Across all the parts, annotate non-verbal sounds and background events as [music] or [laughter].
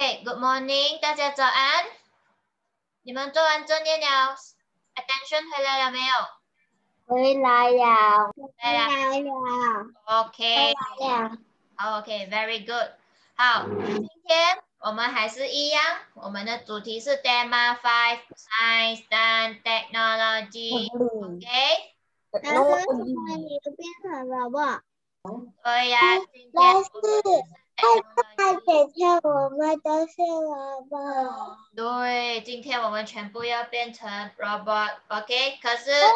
OK，Good morning，大家早安。你们做完作业了？Attention 回来了没有？回来了，回来了，OK，回来了。 OK，Very good。好，今天我们还是一样，我们的主题是 Tema Five Science and Technology。OK，老师，怎么你变成了吧？对呀，今天 那姐姐，我们都是萝卜，对，今天我们全部要变成 robot，OK？、可是变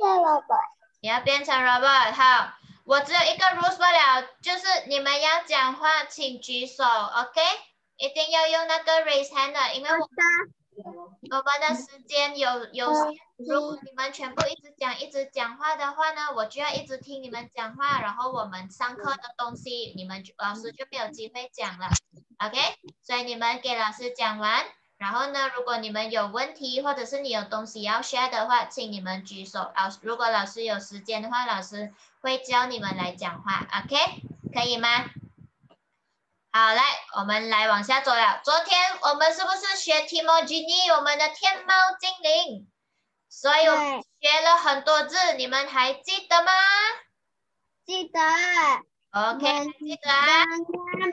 成萝卜。你要变成 robot，好，我只有一个 rules 不了，就是你们要讲话，请举手，OK？一定要用那个 raise hand 的，因为我我们的时间有有限，如果你们全部一直讲一直讲话的话呢，我就要一直听你们讲话，然后我们上课的东西你们就老师就没有机会讲了，OK？所以你们给老师讲完，然后呢，如果你们有问题或者是你有东西要 share 的话，请你们举手。老师如果老师有时间的话，老师会教你们来讲话，OK？可以吗？好，来，我们来往下走了。昨天我们是不是学 t i m o g i n i 我们的天猫精灵？所以我们学了很多字，你们还记得吗记得。？OK，记得啊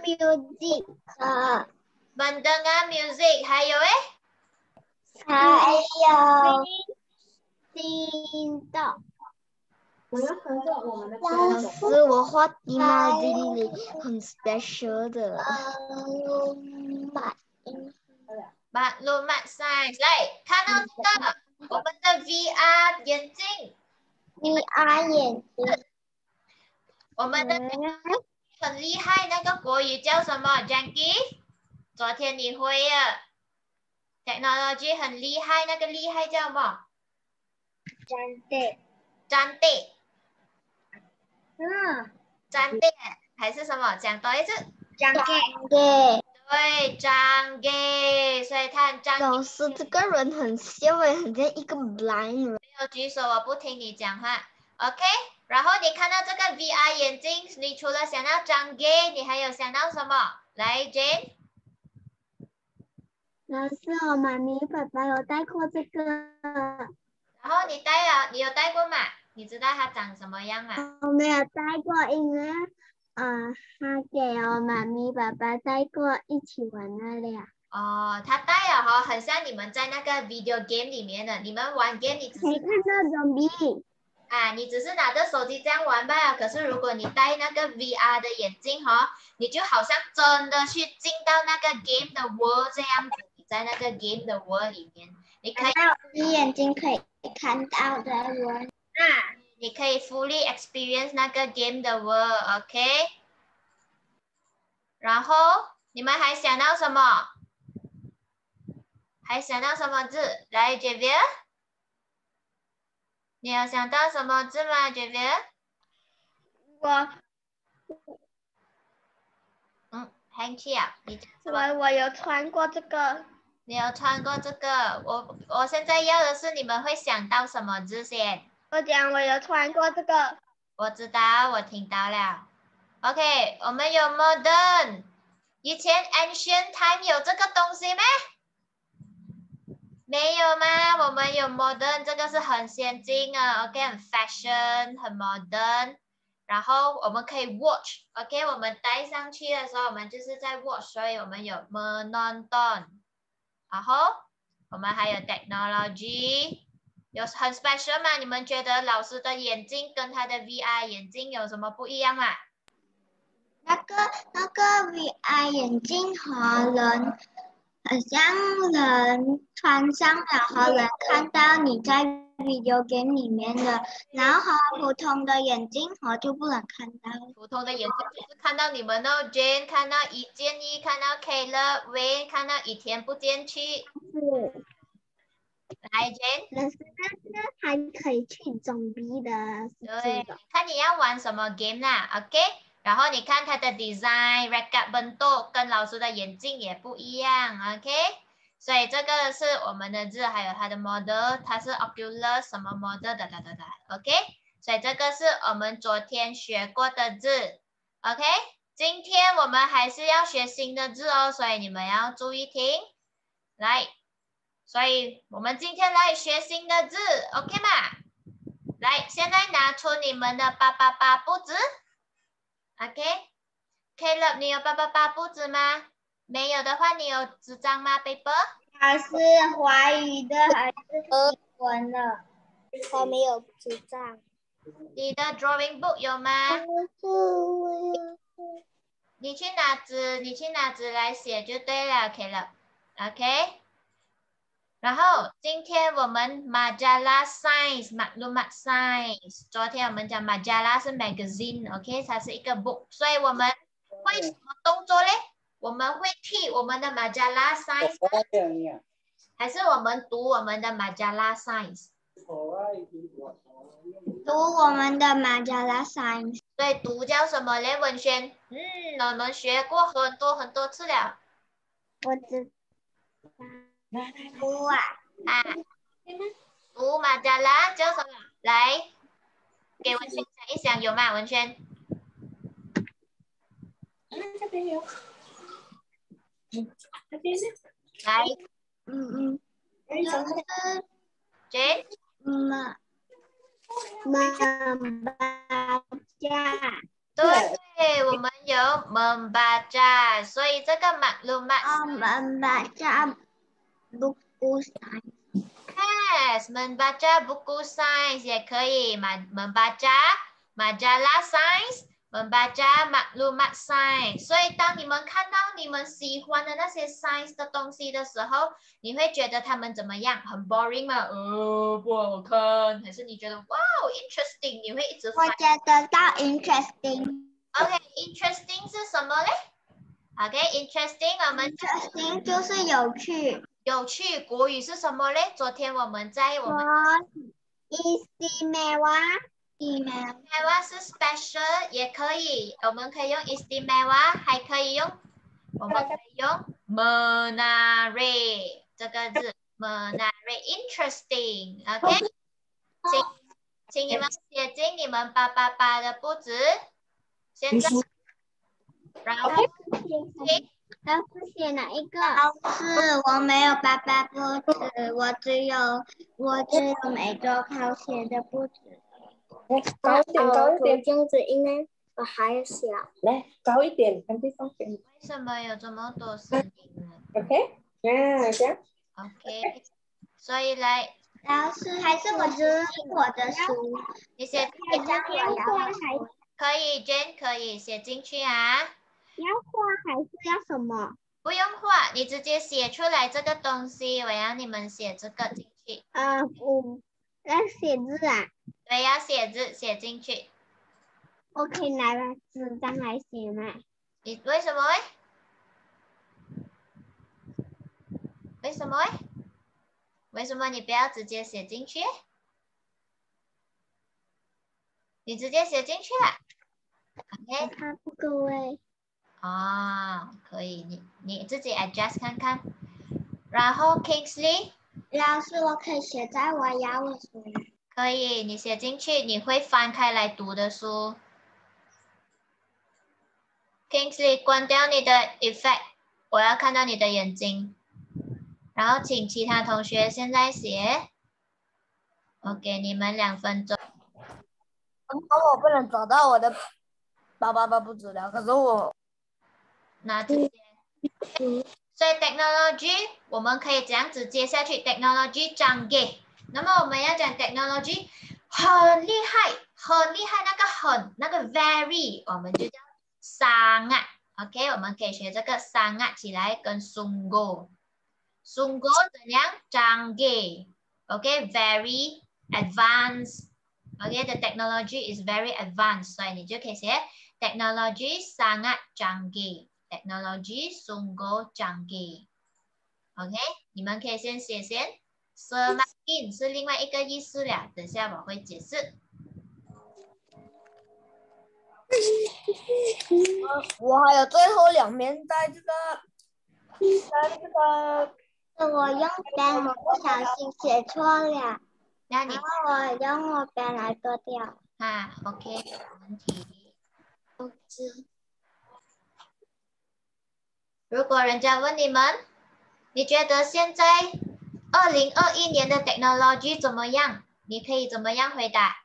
music，呃，Mendengar music，还有诶，还有听到。我要合作我们的老歌师，我画地猫精灵很 special 的。呃，买 Maklumat Science，来看到这个我们的 VR 眼镜，VR 眼镜，我们的很厉害，那个国语叫什么 j a n k y 昨天你会了，technology 很厉害，那个厉害叫什么？真的。占地，嗯，占地还是什么？讲多一次。张给。对。张给，所以他张老师，这个人很笑诶，很像一个 blind 人。没有举手，我不听你讲话，OK？然后你看到这个 VR 眼镜，你除了想到张给，你还有想到什么？来，Jane。老师，我妈咪爸爸有带过这个，然后你戴了，你有戴过吗？你知道它长什么样吗？我没有带过，因为呃，他给我妈咪爸爸带过，一起玩那里啊。哦，它戴了哈，很像你们在那个 video game 里面的，你们玩 game 你只是看到 zombie。啊，你只是拿着手机这样玩罢了。可是如果你戴那个 VR 的眼镜哈，你就好像真的去进到那个 game 的 world 这样子，你在那个 game 的 world 里面，你可以你眼睛可以看到的我。啊，你可以 fully experience 那个 game 的 world，OK？、然后你们还想到什么？还想到什么字？来，Javier，你有想到什么字吗，Javier？我嗯，很巧，你讲什么？我我有穿过这个，你有穿过这个？我我现在要的是你们会想到什么字先？我讲我有穿过这个。我知道，我听到了。OK，我们有 modern，以前 ancient time 有这个东西吗？没有吗？我们有 modern，这个是很先进啊。OK，很 fashion，很 modern。然后我们可以 watch，OK，、我们戴上去的时候，我们就是在 watch，所以我们有 menonton。然后我们还有 technology。有很 special 吗？你们觉得老师的眼睛跟他的 VR 眼睛有什么不一样吗？那个那个 VR 眼镜和人好像人穿上了和人看到你在 video game 里面的，然后和普通的眼镜和就不能看到。普通的眼镜就是看到你们哦，Jane 看到一建一，看到 Wayne 看到一天不见去，是，来是那个还可以去装逼的，对。，看你要玩什么 game 啦，OK？然后你看它的 design、record 本度跟老师的眼镜也不一样，OK？所以这个是我们的字，还有它的 model，它是 ocular 什么 model 的哒哒哒，OK？所以这个是我们昨天学过的字，OK？今天我们还是要学新的字哦，所以你们要注意听。来，所以我们今天来学新的字，OK 吗？来，现在拿出你们的八八八步子，OK？Caleb，你有八八八步子吗？没有的话，你有纸张吗？paper？它是华语的还是英文的？还没有纸张。你的 drawing book 有吗？你去拿纸，你去拿纸来写就对了，Caleb，OK？然后今天我们马加拉 Science 马路马 Science，昨天我们讲马加拉是 magazine，OK？它是一个 book，所以我们会什么动作嘞？我们会替我们的马加拉 Science，还是我们读我们的马加拉 Science？读我们的马加拉 Science。对，读叫什么嘞？文轩，嗯，我们学过很多很多次了。我知读啊，啊，读马加拉叫什么？来，给文轩想一想，有吗？文轩，这边有。这边是。来嗯嗯，哎，什么？，Jane，马马巴加对，我们有 membaca，所以这个 maklumat 啊，马巴加 buku science。 Yes, membaca buku sains 也可以，mem- membaca majalah sains, membaca maklumat sains。所以当你们看到你们喜欢的那些 science 的东西的时候，你会觉得他们怎么样？很 boring 吗？呃，不好看，还是你觉得哇，interesting？你会一直我翻觉得到 interesting。 OK，interesting 是什么嘞？OK，interesting 我们就 interesting 就是有趣。 有趣。国语是什么嘞？昨天我们在我们我 istimewa istimewa 台湾是 special 也可以，我们可以用 istimewa，还可以用，我们可以用 menarik 这个字，menarik，interesting，OK，、[laughs] 请请你们写进你们八八八的布子，现在，然后请老师写哪一个？老师，我没有爸爸布子，我只有我只有每周考写的布置。来，高一点，高一点，这样子应该我还小。来，高一点，看地方点。为什么有这么多声音呢 OK，嗯，这样。？OK，所以来，老师还是我只我的书，你写这张可以，Jane 可以写进去啊。要画还是要什么？不用画，你直接写出来这个东西，我要你们写这个进去。呃，我要写字啊，对，要写字写进去。我可以拿了纸张来写吗？你为什么会？为什么会？为什么你不要直接写进去？你直接写进去了。OK，它不够哎。啊，可以，你你自己 adjust 看看。然后 Kingsley 老师，我可以写在我要的书吗？可以，你写进去，你会翻开来读的书。Kingsley，关掉你的 effect，我要看到你的眼睛。然后请其他同学现在写，我给你们两分钟。我不能找到我的八八八不资料，可是我那直接，所以 technology 我们可以这样子接下去，technology 讲给。那么我们要讲 technology 很厉害，很厉害，那个很那个 very 我们就叫 sangat。OK，我们可以学这个 sangat 起来跟 sungguh。sungguh 怎样？讲给。OK，very advanced。OK，the technology is very advanced，所以你就可以写 technology sangat canggih。Technology sungguh canggih。OK，你们可以先写先。semakin 是另外一个意思了，等下我会解释。我还有最后两面在这个在这个我用笔不小心写错了，那你然后我用我笔来做掉。啊，OK，没问题。如果人家问你们，你觉得现在二零二一年的 technology 怎么样？你可以怎么样回答？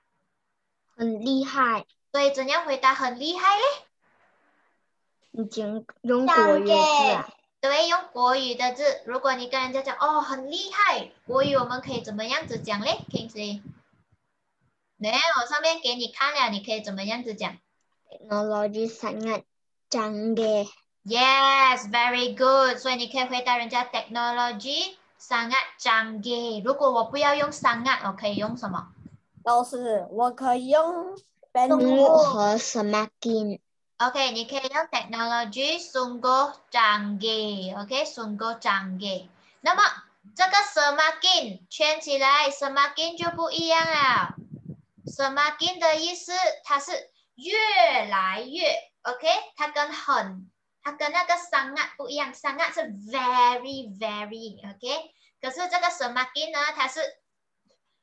很厉害。对，怎样回答很厉害嘞？已经用国语字啊。对，用国语的字。如果你跟人家讲哦很厉害，国语我们可以怎么样子讲嘞？Kingsley，没有，上面给你看了，你可以怎么样子讲？Technology sangat canggih。Yes, very good. 所以你可以回答人家 technology sangat canggih。如果我不要用 sangat，我可以用什么？老师，我可以用 sungguh 和 semakin。OK，你可以用 technology sungguh canggih，OK，sungguh canggih。那么这个 semakin 圈起来，semakin 就不一样了。semakin 的意思它是越来越，OK，它跟很，它跟那个三啊不一样三啊是 very very，OK，可是这个 semakin 呢，它是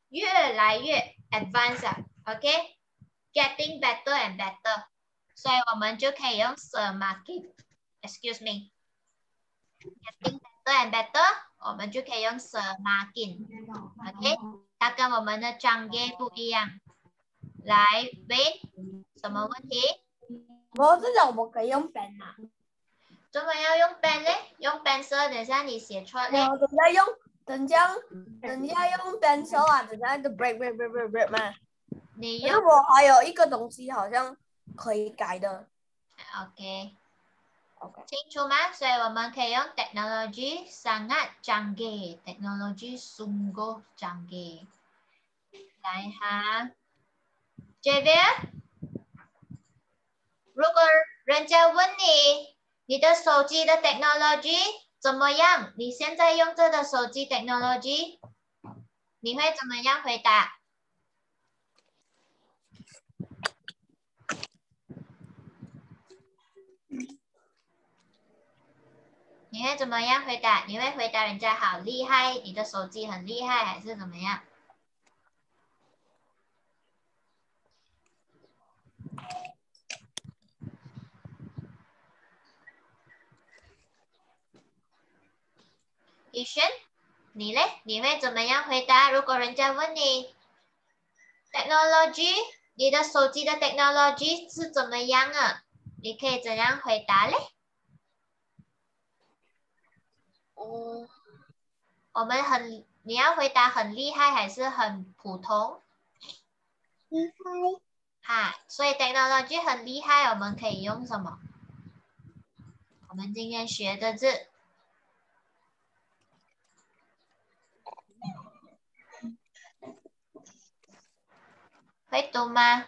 越来越 advanced，OK，getting better and better。所以我们就可以用 semakin，excuse me，getting better and better，我们就可以用 semakin，OK，它跟我们的专业不一样。来，Win，什么问题？我知道我可以用 pen 啊。怎么要用 pen 呢？用 pencil，等下你写错嘞。等下用，等下，等下用 pencil 啊，等下就 break break break break break 嘛。你用。我还有一个东西好像。可以改的，OK，OK，清楚吗？所以我们可以用 technology sangat canggih，technology sungguh canggih。来哈，Javier，如果人家问你你的手机的 technology 怎么样？你现在用这个手机 technology，你会怎么样回答？你会怎么样回答？你会回答人家好厉害，你的手机很厉害，还是怎么样？你嘞？你会怎么样回答？如果人家问你，technology，你的手机的 technology 是怎么样啊？你可以怎样回答嘞？嗯，我们很，你要回答很厉害还是很普通？厉害。哈，所以 technology 很厉害，我们可以用什么？我们今天学的字，会读吗？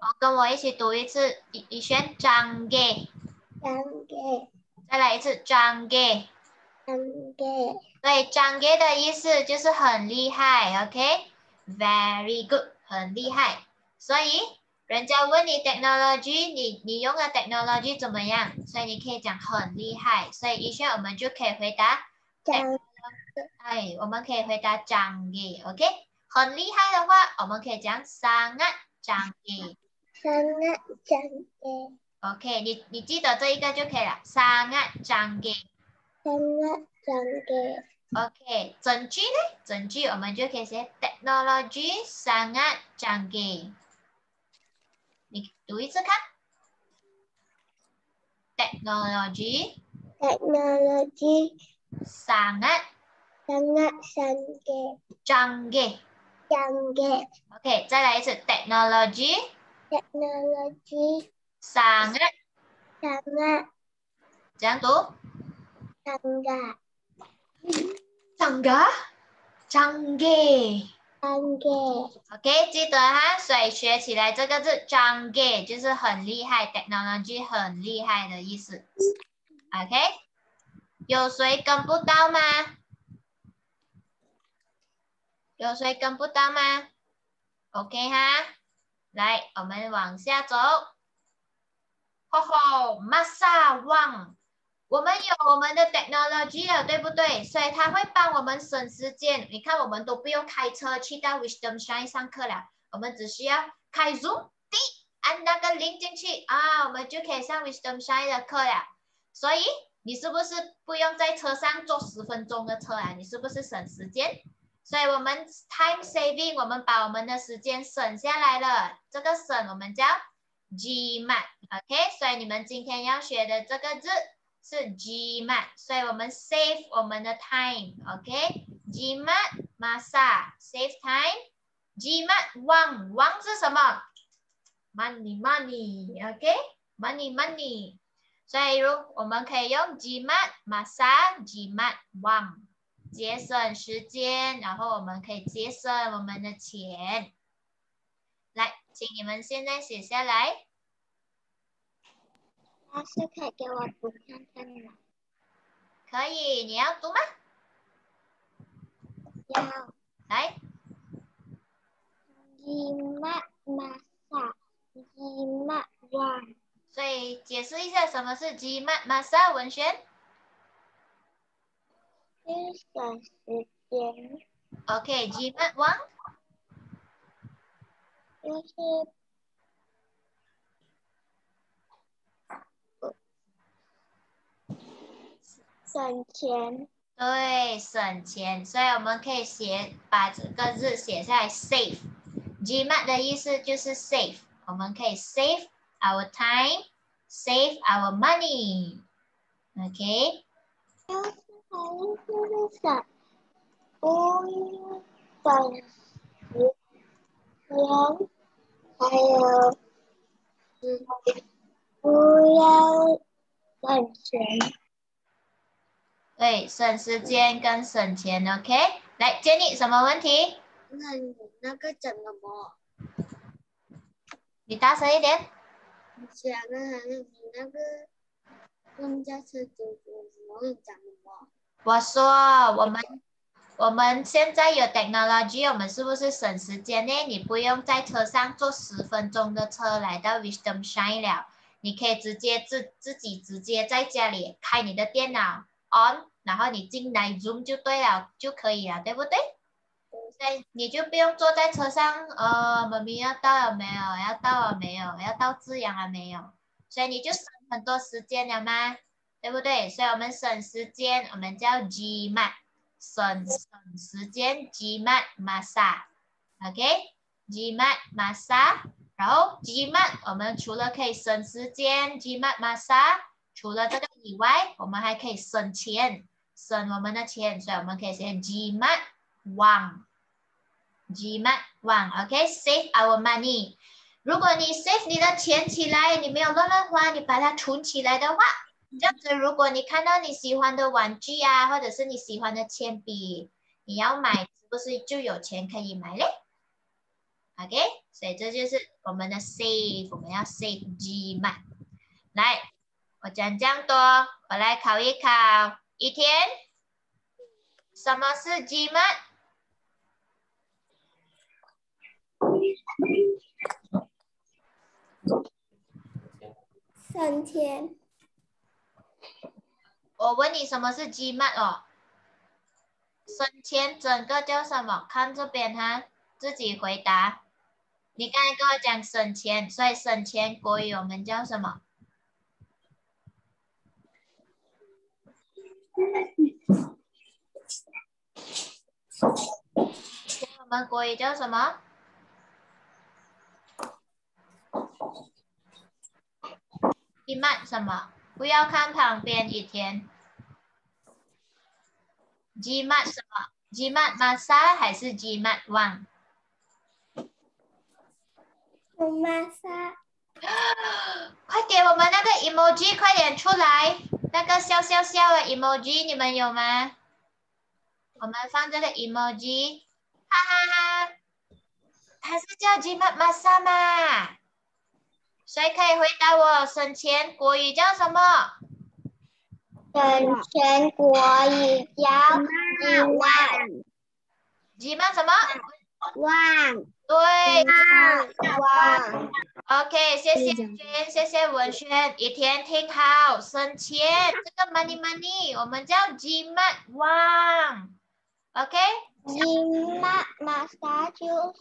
哦跟我一起读一次，一一选张给。张给。再来一次，张给，张给，对，张给的意思就是很厉害，OK，very good，很厉害。所以人家问你 technology，你你用的 technology 怎么样？所以你可以讲很厉害。所以一下我们就可以回答，张，哎，我们可以回答张给，OK，很厉害的话，我们可以讲 sangat 张给，sangat 张给。OK，你你记得这一个就可以了。sangat canggih，sangat canggih。OK，整句呢？整句我们就可以写 technology sangat canggih。你读一次看。technology。technology。sangat。sangat canggih。canggih。OK，再来一次 technology。technology。sangat tangga canggih canggih OK 记得哈，所以学起来这个字 canggih 就是很厉害，technology 很厉害的意思。OK，有谁跟不到吗？有谁跟不到吗？OK 哈，来，我们往下走。吼吼，马萨旺，我们有我们的 technology 了，对不对？所以它会帮我们省时间。你看，我们都不用开车去到 Wisdom Shine 上课了，我们只需要开 Zoom，滴按那个铃进去啊，我们就可以上 Wisdom Shine 的课了。所以你是不是不用在车上坐十分钟的车啊？你是不是省时间？所以我们 time saving，我们把我们的时间省下来了。这个省我们叫 GMAT，OK？所以你们今天要学的这个字是 GMAT，所以我们 save 我们的 time，OK？GMAT masa save time，GMAT 忘忘是什么？Money money，OK？Money money，所以如我们可以用 GMAT masa GMAT 忘。节省时间，然后我们可以节省我们的钱。来，请你们现在写下来。老师可以给我读看看吗？可以，你要读吗？要。来。jimat masa jimat wang。所以解释一下什么是 jimat masa 文轩。节省时间。OK，jimat wang。就是省钱。对，省钱，所以我们可以写把这个字写下来，save。jimat 的意思就是 save，我们可以 save our time，save our money。OK。还是省，不省时间，还有不要省钱。对，省时间跟省钱，OK。来，Jenny，什么问题？那你那个讲什么？你大声一点。讲的还是你那个公交车走走什么讲什么？我说我们我们现在有 technology，我们是不是省时间呢？你不用在车上坐十分钟的车来到 Wisdom Shine 了，你可以直接自自己直接在家里开你的电脑 on，然后你进来 Zoom 就对了，就可以了，对不对？对，你就不用坐在车上，呃，妈咪要到了没有？要到了没有？要到资阳了没有？所以你就省很多时间了吗？对不对？所以我们省时间，我们叫 GMAT，省省时间 GMAT masa，OK？GMAT masa，然后 GMAT 我们除了可以省时间 GMAT masa，除了这个以外，我们还可以省钱，省我们的钱，所以我们可以写 GMAT one，GMAT one，OK？Save our money。如果你 save 你的钱起来，你没有乱乱花，你把它存起来的话。这样子，如果你看到你喜欢的玩具啊，或者是你喜欢的铅笔，你要买，是不是就有钱可以买嘞？OK，所以这就是我们的 save，我们要 save G 嘛。来，我讲这样多，我来考一考，一天，什么是 G 嘛？三天。我问你什么是积慢哦？省钱整个叫什么？看这边哈，自己回答。你刚才跟我讲省钱，所以省钱国语我们叫什么？我们国语叫什么？积慢什么？不要看旁边一天，Gmat 什么？Gmat masa 还是 Gmat one？Masa。[gasps] 快给我们那个 emoji，快点出来，那个笑笑笑的 emoji，你们有吗？我们放这个 emoji，哈哈哈，它是叫 Gmat masa 吗？谁可以回答我？省钱国语叫什么？省全国已交一万？几万什么？万。对。万。OK，谢谢娟，谢谢文轩，一天听好，省钱这个 money money，我们叫几万万。OK。几万马上就是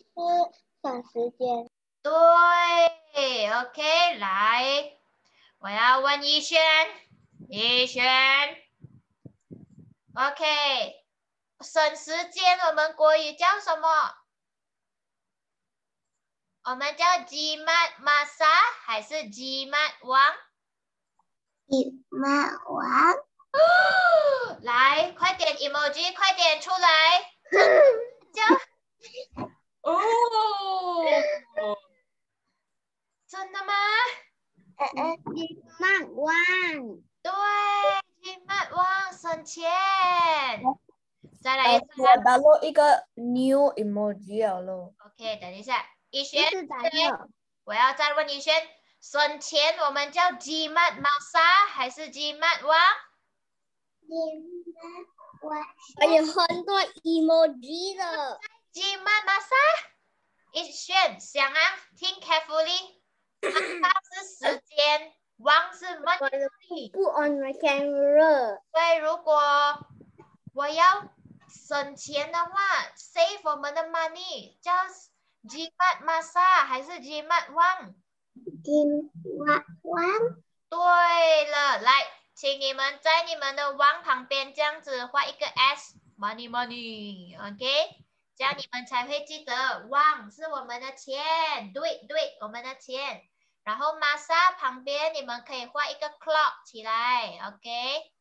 省时间。对，OK，来，我要问一轩，逸轩，OK，省时间，我们国语叫什么？我们叫 jimat masa 还是？一马王，来，快点 emoji，快点出来，[laughs] 叫哦，真的吗？呃呃，一马王，对王省钱。再来一次我打入一个 new emoji 了。，OK，等一下，逸不轩，我要再问逸轩，省钱我们叫 jimat masa 还是 jimat 王？一马王，还有很多 emoji 的。jimat masa？逸轩，想啊，听 carefully。masa 是时间，王是 money。Put on my camera。所以如果我要省钱的话，save 我们的 money 叫 jimat masa 还是？金马王，对了，来，请你们在你们的王旁边这样子画一个 S，money money，OK，、这样你们才会记得王是我们的钱，对对，我们的钱。然后 masa 旁边你们可以画一个 clock 起来，OK，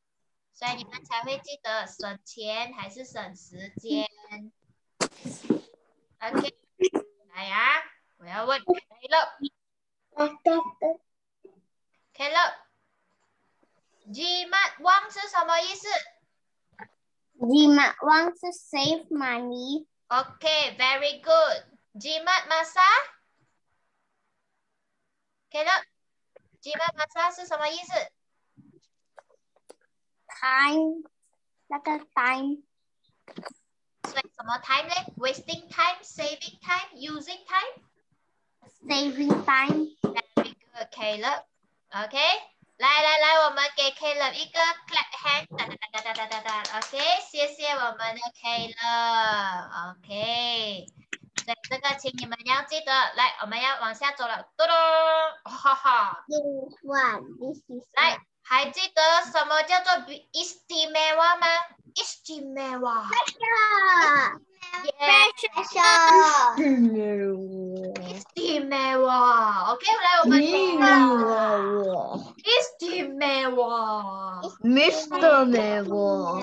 所以你们才会记得省钱还是省时间。OK，来呀、我要问 Caleb。Jimat 王是什么意思金马王是 save money。？OK，very、good。Jimat masa。Caleb。Jimat masa 是什么意思？time 那个 time 所以什么 time 呢？Wasting time, saving time, using time。saving time Very good, Caleb. OK，来来来，我们给 Caleb 一个 clap hand，哒哒哒哒哒哒哒。OK，谢谢我们的 Caleb。OK，所以这个请你们要记得，来，我们要往下走了，嘟嘟，哈哈。one this is 来，还记得什么叫做 istimewa 吗？istimewa。special istimewa。OK，来我们听了 istimewa。Mr. Mewo。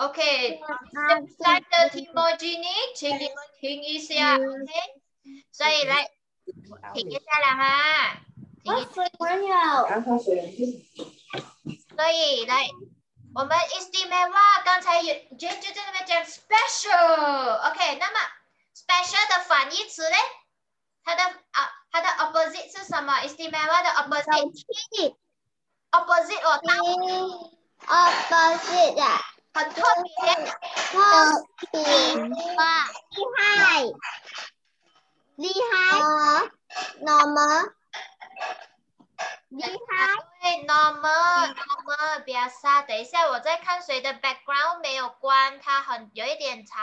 的猫精灵，OK，听了听了。OK，现在的 emoji 呢，请你们听一下，OK？所以来听一下了哈，听一下。朋友，然后水所以来，我们 istimewa 刚才有 Jane 就在那边讲 special，OK？、那么 special 的反义词嘞，它的啊它的 opposite 是什么？istimewa 的 opposite opposite 哦，大 opposite 啊，很特别。特别哇，厉害，厉害，normal，厉害。对，normal normal 不要杀。等一下，我在看谁的 background 没有关，它很有一点吵，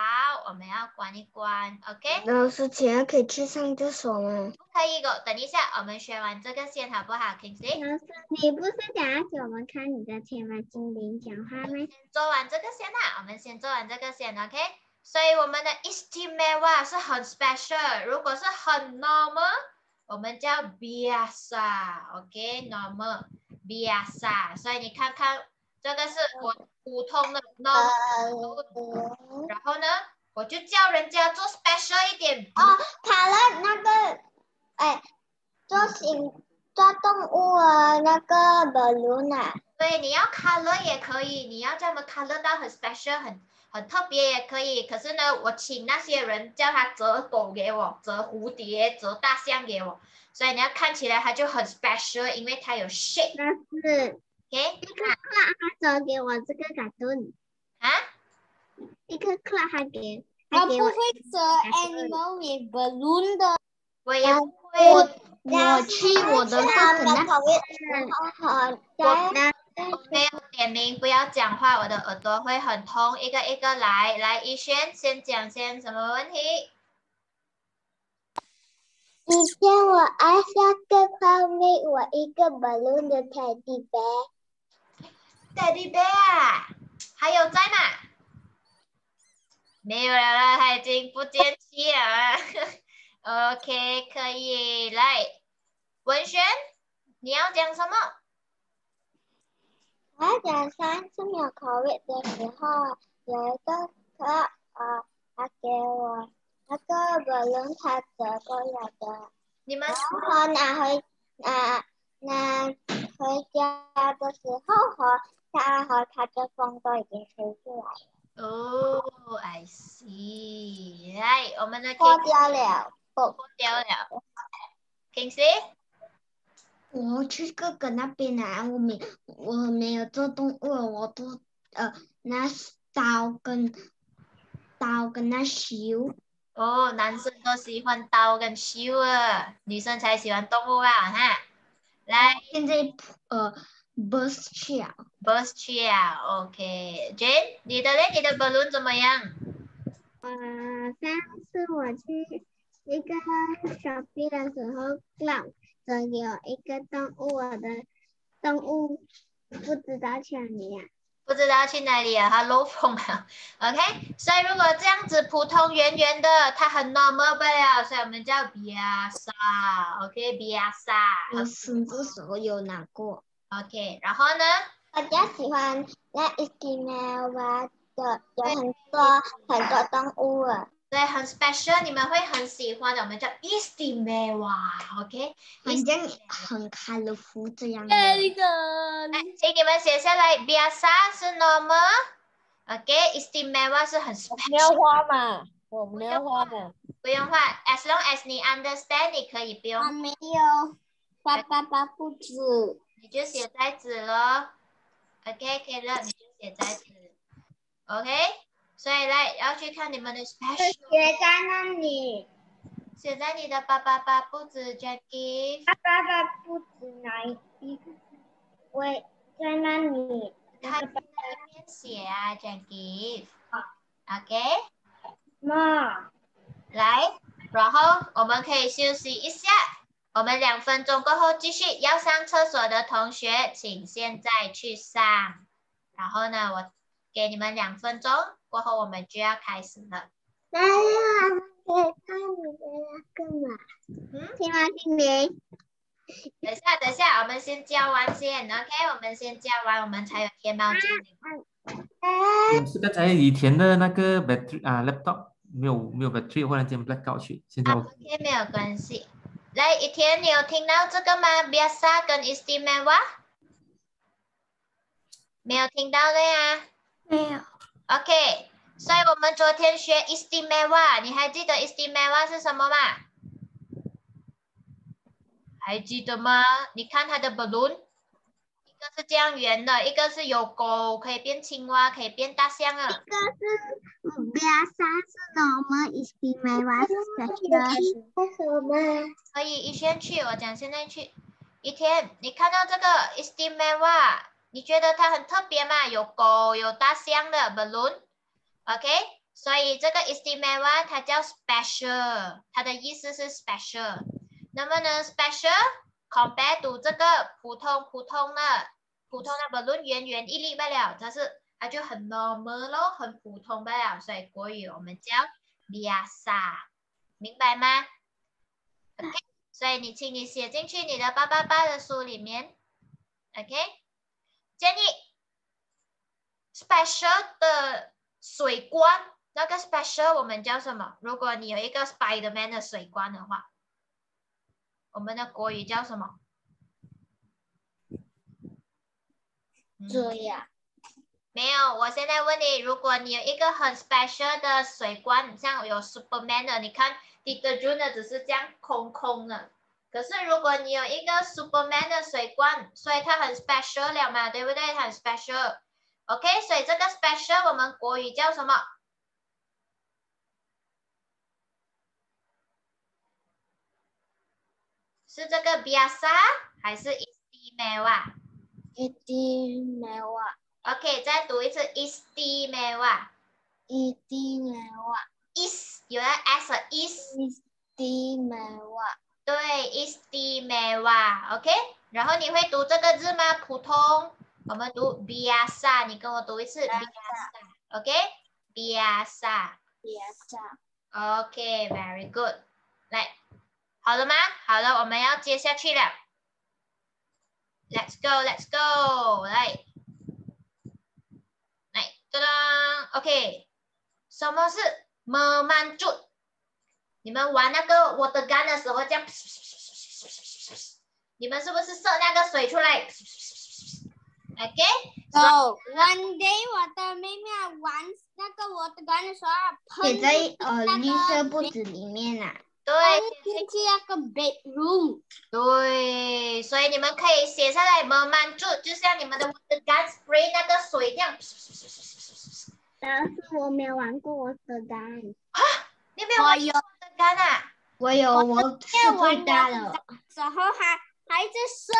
我们要关一关，OK？老师，请问可以去上厕所吗？不可以的，等一下，我们学完这个先好。不好，Kingsley？老师，你不是想要给我们看你的天马精灵讲话吗？先做完这个先哈，我们先做完这个先，OK？所以我们的 istimewa 是很 special，如果是很 normal，我们叫 biasa，OK？normal、biasa，所以你看看，这个是我普通的 normal，然后呢，我就叫人家做 special 一点，哦，卡了那个，哎，做形做动物啊，那个 balloon 啊，对，你要 color 也可以，你要这么 color 到很 special 很很特别也可以。可是呢，我请那些人叫他折狗给我，折蝴蝶，折大象给我，所以你要看起来它就很 special，因为它有 shape。那是 OK 他走给我这个卡顿，啊？一个 class 还给他还给我不会折 animal with balloon 的。我也不会，我我去我的课本那好好的，我没有点名，不要讲话，我的耳朵会很痛。一个一个来，来，一轩先讲先，什么问题？以前我爱下个泡妹，我一个 balloon 的 teddy bear，Teddy bear 啊，还有在吗？没有了啦，他已经不见气了。[laughs] OK，可以来，文轩，你要讲什么？我要讲上次没有 COVID 的时候，有一个 club 啊，他给我那个 balloon，他折过来的。你们然后拿回拿拿回家的时候和他和他的风都已经吹出来了，哦，I see，来，我们的 King 破掉了。破掉了。Kingsley，我去哥哥那边啊，我没我没有做动物，我都呃拿刀跟刀跟那修。哦，男生都喜欢刀跟修啊，女生才喜欢动物啊，哈。来现在呃 burst 去了，，boss 去啊，OK，Jane，你的嘞，你的 balloon 怎么样？呃，上次我去一个 shopping 的时候，Cloud 只有一个动物，我的动物不知道去哪里呀、不知道去哪里啊，它漏风了。OK，所以如果这样子普通圆圆的，它很 normal 不了，所以我们叫 biasa。OK，biasa。我甚至手有拿过。OK，然后呢？大家喜欢那 Istimewa 的，有很多很多动物啊，对，很 special，你们会很喜欢的，我们叫 istimewa，OK？很像很 colorful 这样的。，good。请你们写下来，biasa 是 normal，OK？istimewa 是很 special，画嘛，我们要画嘛。不用画，as long as 你 understand，你可以不用，没有，爸爸爸不止。你就写在纸咯。OK，可以了，你就写在纸，OK？所以来要去看你们的 special，写在那里，写在你的爸爸爸不止 Jackie，爸爸爸不止哪一我在那里，他在那边写啊，Jackie。OK，妈，来，然后我们可以休息一下。我们两分钟过后继续。要上厕所的同学，请现在去上。然后呢，我给你们两分钟，过后我们就要开始了。来呀，可以看你的那个嘛，嗯，听吗？听没？等下，等下，我们先教完先，OK？我们先教完，我们才有天猫精灵。哎，是刚才以前的那个 battery 啊 laptop 没有没有 battery，忽然间 blackout 去，现在，OK，没有关系。来，以前你有听到这个吗？biasa 跟 istimewa？没有听到的呀。没有，OK，所以我们昨天学 Estimewa，你还记得 Estimewa 是什么吗？还记得吗？你看它的 balloon，一个是这样圆的，一个是有狗，可以变青蛙，可以变大象啊。这是 biasa 是 normal istimewa 是 special。为什么？可以一先去，我讲现在去。一天，你看到这个 istimewa，你觉得它很特别吗？有狗，有大象的 balloon，OK？、所以这个 istimewa 它叫 special，它的意思是 special。那么呢，special compare to 这个普通普通的普通的 balloon 圆圆一粒不了，它是它就很 normal 咯，很普通不了，所以国语我们叫 biasa，明白吗？OK，所以你请你写进去你的八八八的书里面，OK？建议 special 的水罐，那个 special 我们叫什么？如果你有一个 Spiderman 的水罐的话，我们的国语叫什么？嗯这样，没有，我现在问你，如果你有一个很 special 的水罐，像有 Superman 的，你看 Peter Jun 的只是这样空空的，可是如果你有一个 Superman 的水罐，所以它很 special 了嘛，对不对？它很 special。OK，所以这个 special 我们国语叫什么？是这个 biasa 还是 istimewa？Istimewa. OK，再读一次 istimewa。Istimewa. is 有了 s 的 is，Istimewa. 对，istimewa。OK，然后你会读这个字吗？普通，我们读 biasa，你跟我读一次 biasa。OK，biasa。Biasa. OK，very good。来，好了吗？好了，我们要接下去了。Let's go，Let's go，来，来，噔噔，OK，什么是 memanjut？你们玩那个 water gun 的时候，这样，你们是不是射那个水出来？OK，So one day 我的妹妹玩那个我的玩的时候，喷写在呃那绿色个布子里面啊。对。进去那个 bedroom。对，所以你们可以写下来 e n j u 就像你们的 water gun spray 那个水这样。但是我没有玩过我的单，你没有玩过 water gun 啊？我有，我是最大的，时候还还在射射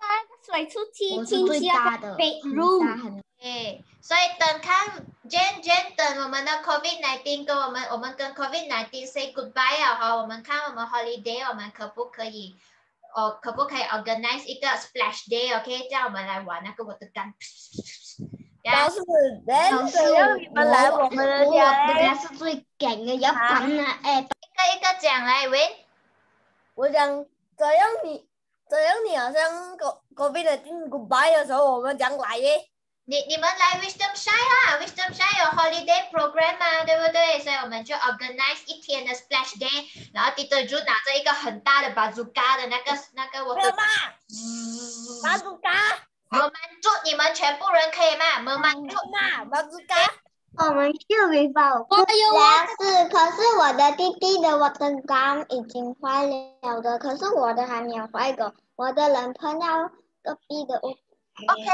那个水出去，我是最进去那个大的，很大 bedroom。很对，所以等看 Jen 等我们的 COVID 19跟我们我们跟 COVID 19 say goodbye 了哈，我们看我们 holiday 我们可不可以哦可不可以 organize 一个 splash day？OK，、这样我们来玩那个 water gun。老师，人老师，只要你们来我我们的我的家是最梗的，要搬啊，哎，一个一个讲来 Win。我讲怎样你怎样你好像隔隔壁的进 goodbye 的时候，我们讲来耶。你你们来 Wisdom Shine 啦，Wisdom Shine 有 holiday program 嘛，对不对？所以我们就 organize 一天的 splash day，然后 Teacher 就拿着一个很大的 bazooka 的那个那个我的，不要骂，嗯，巴祖嘎，我们祝你们全部人可以吗？我们不要骂，巴祖嘎。我们就没把我我有但是，可是我的弟弟的我的 gun 已经坏了的，可是我的还没有坏过。我的人碰到隔壁的屋，OK，OK，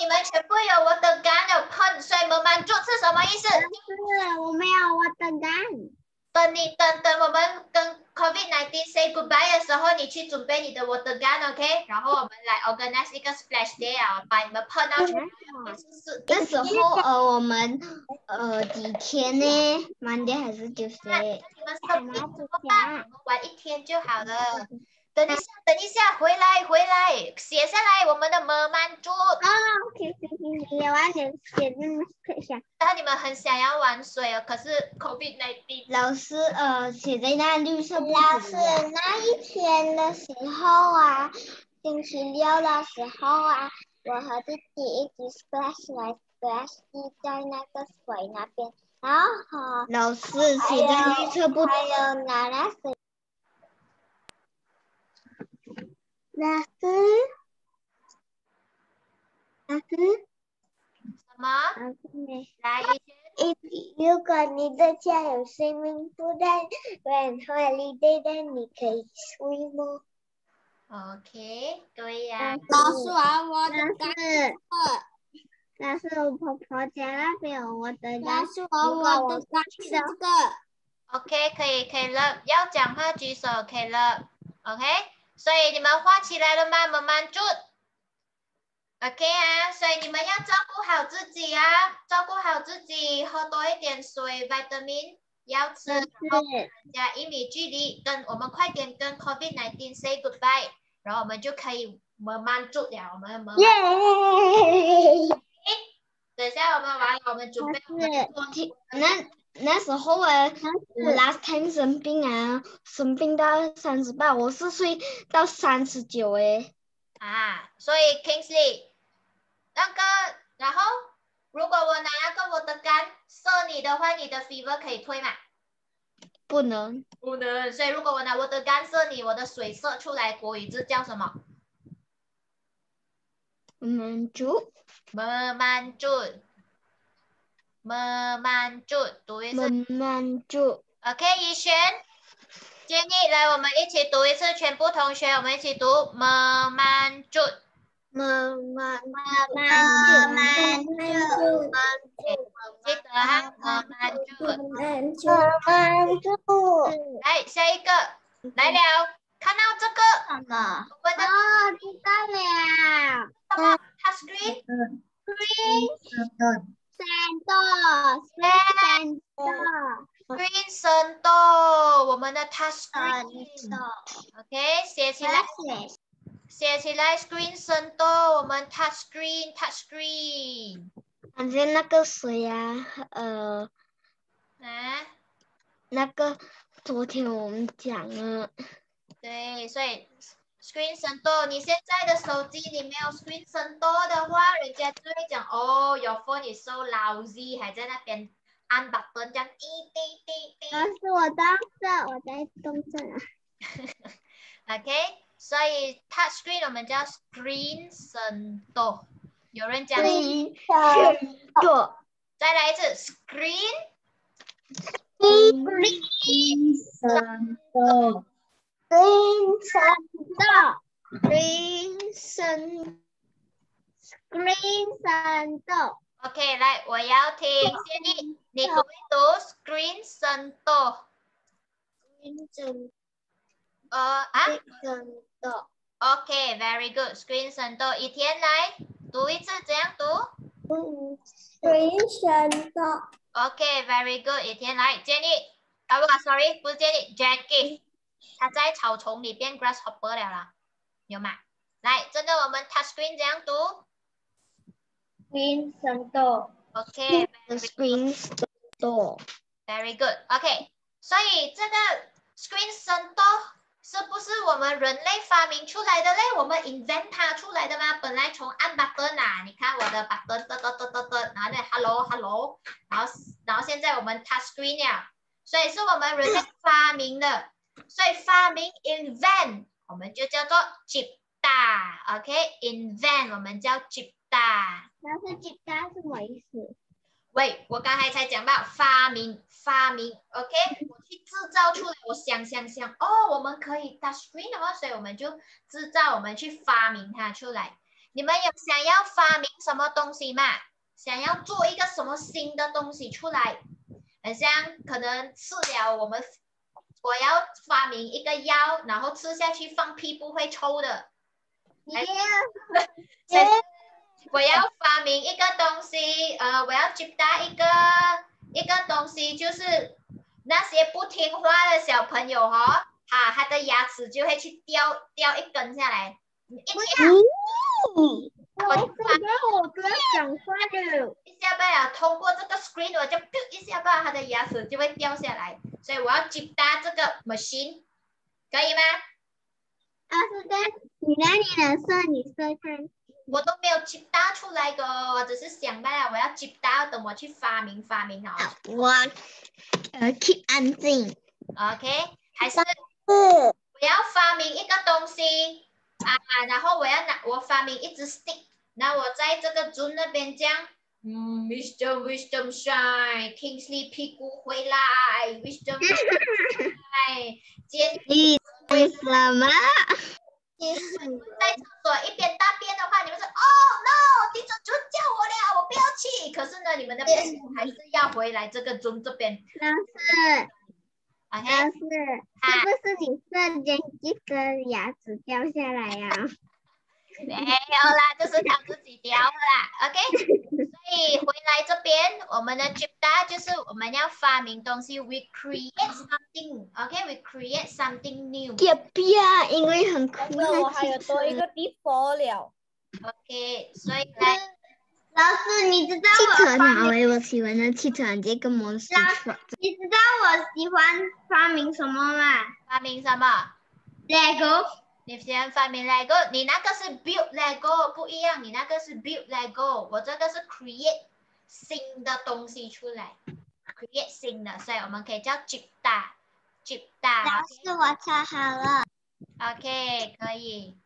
你们全部有我的 gun 有喷，所以我们祝是什么意思？是我没有我的 gun。等你等等我们跟 COVID 19 say goodbye 的时候，你去准备你的 water gun，OK？、然后我们来 organize 一个 splash day 啊，把你们泡到全部是是那时候呃，我们呃几天呢？Monday 还是 Tuesday？你们生病怎么办？我们玩一天就好了。等一下，等一下，回来，回来，写下来我们的摩曼珠。哦，OK，你完全写那么想。然后你们很想要玩水哦，可是 COVID 19。老师呃写在那绿色布老师。那一天的时候啊，星期六的时候啊，我和弟弟一起 splash 来 splash 去在那个水那边，然后和老师写在绿色布子。还有拿来水。老师，老师，什么？老师？来，以前一如果你的家有 swimming pool，但 when holiday，但你可以 swim 哦。OK，对呀、老师玩我的老师，老师，我婆婆家那边有我的老老师玩我的钢是这个。OK，可以，可以了。要讲话举手，可以了。OK，所以你们画起来了吗？慢慢做。OK 啊，所以你们要照顾好自己啊，照顾好自己，喝多一点水，vitamin 要吃，然后加一米距离，跟我们快点跟 COVID 19 say goodbye，然后我们就可以慢慢做了，我们慢慢。耶！等一下我们完了，我们准备我们的我听那那时候啊，我 last time 生病啊，生病到三十八，我是睡到三十九诶。啊，所以 Kingsley，那个，然后如果我拿那个我的杆射你的话，你的 fever 可以退吗？不能，不能。所以如果我拿我的杆射你，我的水射出来，国语字叫什么？我们就慢慢注，慢慢注，读一次。慢慢就 OK，怡璇，建议来，我们一起读一次，全部同学，我们一起读慢慢住。慢慢慢慢慢住，记得哈，慢慢住。慢住，慢住。来，下一个来了，看到这个什么？我们的哦，知道了。什么 touch screen Green sandal, sandal, screen 深度，我们的 touch screen。sandal. OK，写起来，写起来，screen 深度，我们 touch screen touch screen。反正那个谁呀，呃，啊，那个昨天我们讲了，对，所以 screen 深度，你现在的手机里没有 screen 深度的话，人家就会讲哦，your phone is so lousy，还在那边按 button 这样滴滴滴滴。老师，我当这，我在动这啊。[laughs] OK，所以 touch screen 我们叫 screen 深度，有人讲，做再来一次 screen sandal, green sandal, green sandal. OK，来，我要听建议你读一读 screen 深度，green sandal, 呃啊 sandal.，OK，very good，screen 深度，一天来读一次，怎样读嗯，screen sandal.？OK，very good，一天来建议，啊不，sorry，不是建议，Jackie，他在草丛里变 grasshopper 了啦，有吗？来，这个我们 touch screen 怎样读？Screen sandal.？OK，the screen store，Very good. OK，所以这个 screen 深度是不是我们人类发明出来的嘞？我们 invent 它出来的吗？本来从按 button 啊，你看我的 button 嘚嘚嘚嘚嘚，然后呢 hello hello，然后然后现在我们 touch screen 了，所以是我们人类发明的，所以发明 invent 我们就叫做 cipta，OK，invent 我们叫 cipta。老师，吉他是什么意思？喂，我刚才才讲到发明，发明，OK，我去制造出来，我想想想，哦，我们可以 touch screen 的话，所以我们就制造，我们去发明它出来。你们有想要发明什么东西吗？想要做一个什么新的东西出来？很像可能吃了我们，我要发明一个药，然后吃下去放屁不会臭的。哎所以 [laughs] 我要发明一个东西，呃，我要知道一个一个东西，就是那些不听话的小朋友哈、哈，他的牙齿就会去掉掉一根下来，一天我知道我不要讲话的。一下罢了，通过这个 screen 我就一下罢了，他的牙齿就会掉下来，所以我要知道这个 machine，可以吗？老师的，你拿你的色，你色看。我都没有知道出来的，我只是想罢了，我要知道，等我去发明发明好了我呃 keep 安静，，OK？还是是我要发明一个东西啊，然后我要拿我发明一支 stick，那我在这个 Zoom 那边讲，嗯，Wisdom Wisdom Shine Kingsley 屁股回来，Wisdom Shine，[laughs] 接你为什么？在厕所一边大便的话，你们说哦 no，地主就叫我了，我不要去。可是呢，你们的屁股还是要回来这个 Zoom 这边老师？老师，是不是你瞬间一根牙齿掉下来呀、[laughs] 没有啦，就是他自己掉啦，OK？[laughs] 所以回来这边，我们的 j i p t a 就是我们要发明东西，we create something，OK？We、create something new。别别，因为很酷。那我还有多一个地方了。OK，所以来，老师，你知道汽车我发明，好诶，我喜欢的汽车这个模式出。你知道我喜欢发明什么吗发明什么？？Lego。你先发明 Lego，你那个是 build Lego 不一样，你那个是 build Lego，我这个是 create 新的东西出来，create 新的，所以我们可以叫 j i p t a j i p t a 老师，我查好了。OK，可以。